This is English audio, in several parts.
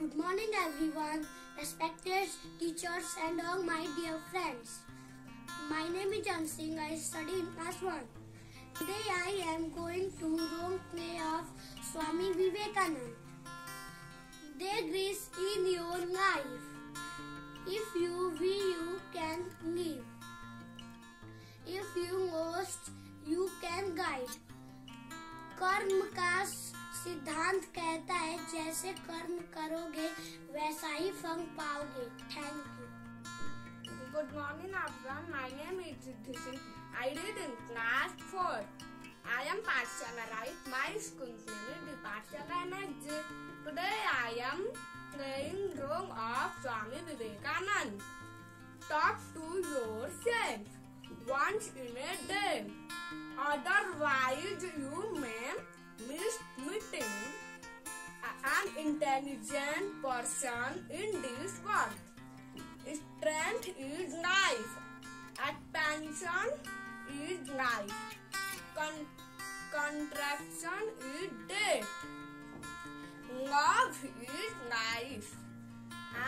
Good morning, everyone, respected teachers, and all my dear friends. My name is Ansh Singh. I study in class 1. Today, I am going to Rome play of Swami Vivekananda. There is in your life. If you will, you can live. If you most, you can guide. Karma. सिद्धांत कहता है, जैसे कर्म करोगे, वैसा ही फल पाओगे। Thank you good morning everyone my name is Siddhi Singh I read in class 4 I am Pathshala right my school name is Pathshala नज today I am playing role of Swami Vivekananda talk to yourself once in a day otherwise you may intelligent person in this world. Strength is life. Expansion is life. Con- contraction is death. Love is life.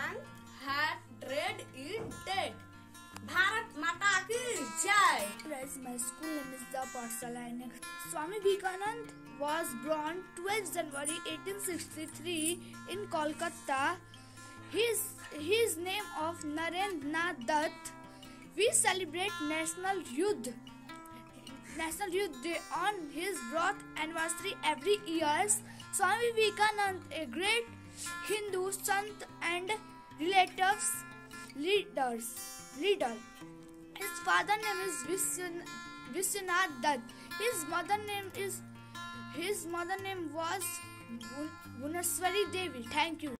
And hatred is death. Jai! As my school name is the Swami Vivekanand was born 12 January 1863 in Kolkata. His, his name of Narendranath Dutt. We celebrate National Youth National Youth Day on his birth anniversary every year. Swami Vivekanand, a great Hindu saint and relatives leaders leader. Father name is Vishwan- Vishwanath Dutt. His mother name is his mother name was Bhuneswari Devi. Thank you.